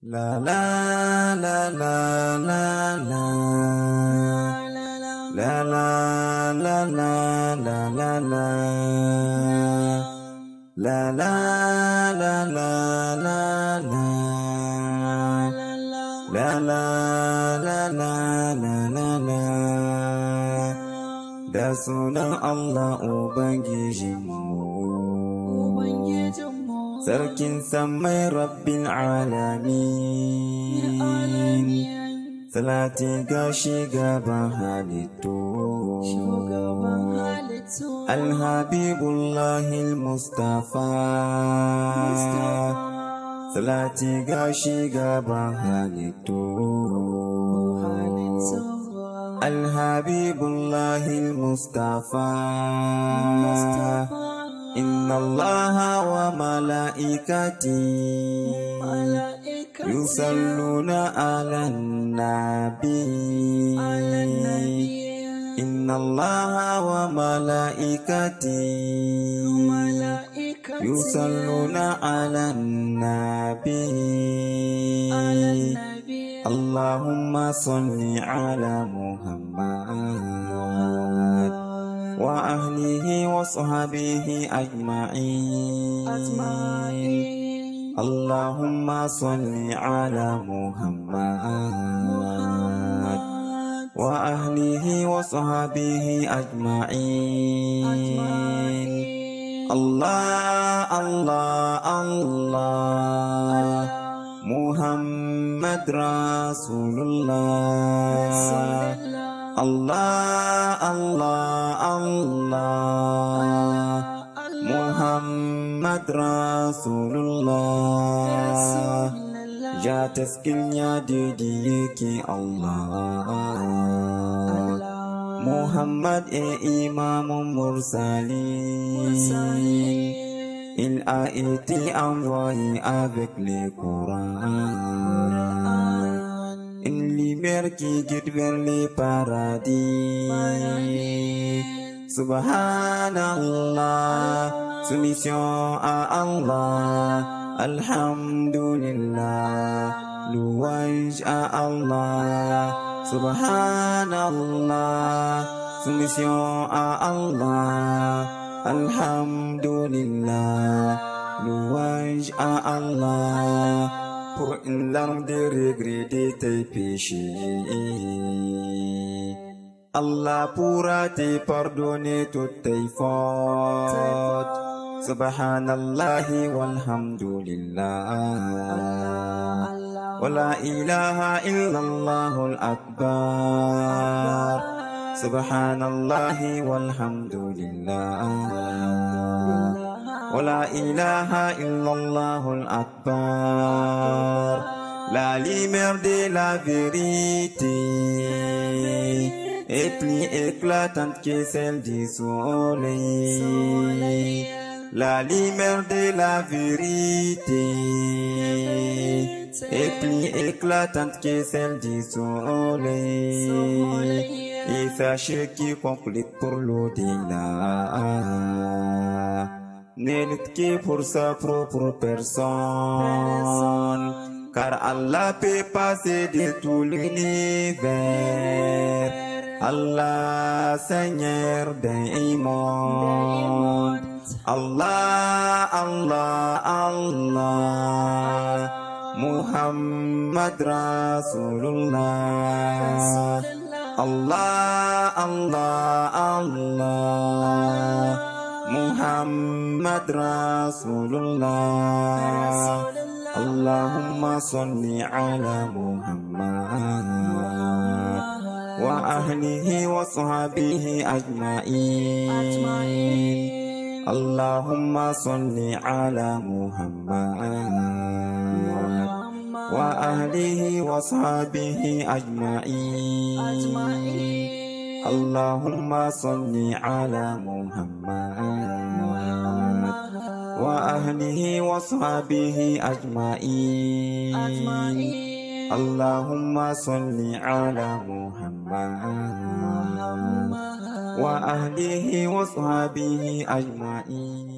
La la la la la la La la la la la la la La la la la la la La la la la la la la Da sunan Allah Ubangijinmu ساكن سمي رب العالمين. ثلاثة قاشي قابها للتو الحبيب الله المصطفى. ثلاثة قاشي قابها للتو الحبيب الله المصطفى. إن الله وملائكته يصلون على النبي إن الله وملائكته يصلون على النبي اللهم صل على محمد وأهله وصحبه أجمعين. اللهم صل على محمد وأهله وصحبه أجمعين. الله الله الله. محمد رسول الله. Allah Allah Allah Muhammad Rasulullah Ya taskilnya didi yake Allah Muhammad e imamun mursalin Il a été envoyé avec le Coran vers le paradis. Subhanallah, soumission à Allah, Alhamdulillah, louange à Allah. Subhanallah, soumission à Allah, Alhamdulillah, louange à Allah. Pour une larme de regret de tes péchés. Allah pourra te pardonner toutes tes fautes. Subhanallah walhamdulillah. ولا إله إلا الله الأكبر سبحان الله والحمد لله ولا إله إلا الله الأكبر La lumière de la vérité est plus éclatante que celle du soleil. La lumière de la vérité est plus éclatante que celle du soleil. Et sachez qui complète pour l'au-delà n'est que pour sa propre personne. car Allah peut passer de tout l'univers. Allah, Seigneur des mondes. Allah, Allah, Allah. Muhammad Rasulullah. Allah, Allah, Allah. Muhammad Rasulullah. اللهم صل على محمد وأهله وصحبه أجمعين. اللهم صل على محمد وأهله وصحبه أجمعين. اللهم صل على محمد وأهله وصحبه أجمعين. اللهم صل على محمد وأهله وصحبه أجمعين.